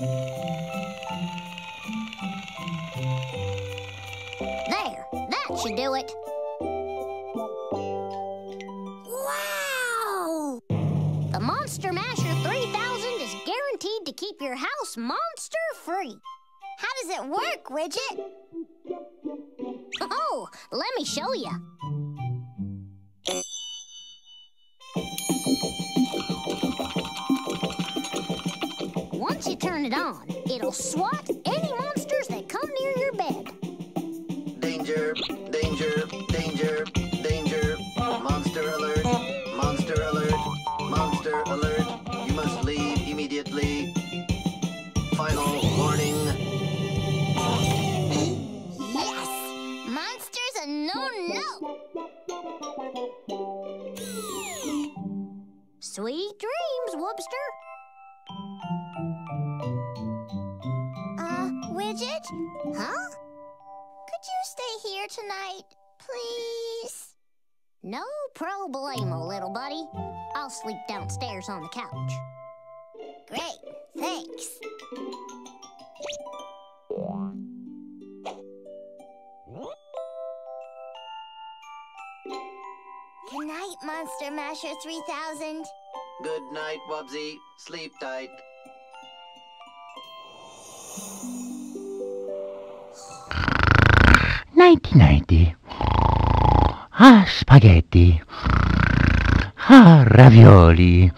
There, that should do it. Wow! The Monster Masher 3000 is guaranteed to keep your house monster free. How does it work, Widget? Oh, let me show you. Turn it on, it'll swat any monsters that come near your bed. Danger, danger, danger, danger. Monster alert, monster alert, monster alert. You must leave immediately. Final warning. Yes! Monsters a no-no! Sweet dreams, Whoopster. Uh, Huh? Could you stay here tonight, please? No problemo, little buddy. I'll sleep downstairs on the couch. Great, thanks. Good night, Monster Masher 3000. Good night, Wubbzy. Sleep tight. Nighty nighty. Ah, spaghetti. Ah, ravioli.